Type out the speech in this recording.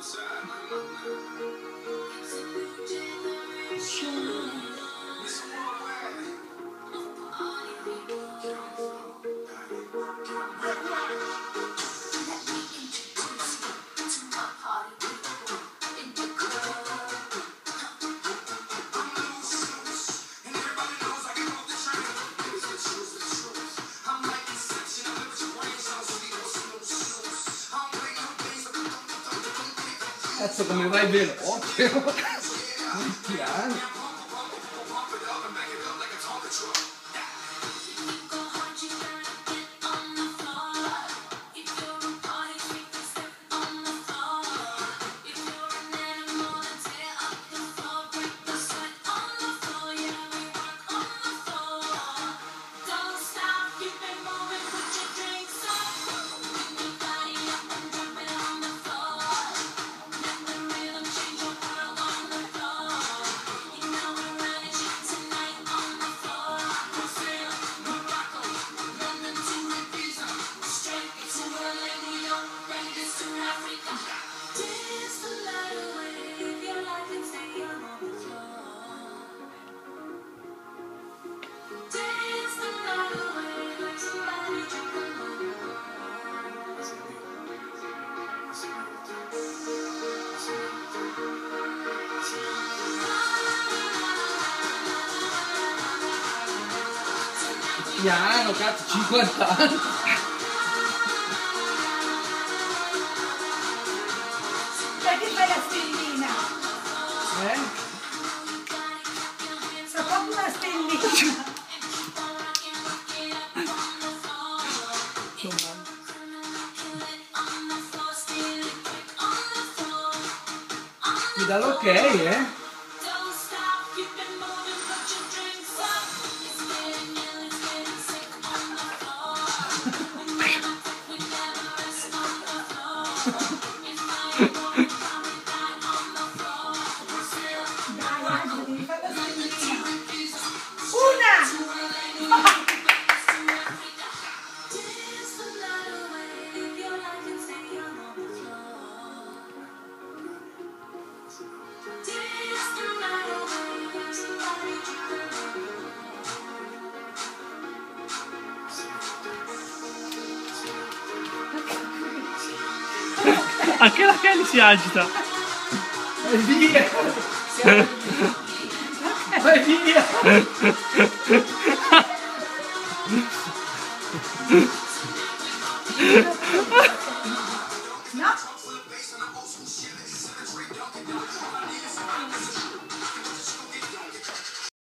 inside my mind. Cazzo come vai veloce! Piano! Piano, cazzo, 50 anni! Perché fai la stellina? Eh? Sta proprio una stellina. Mi dà l'ok, eh? we never saw Bam. Anche la Kelly si agita. Vai via! Vai via! No?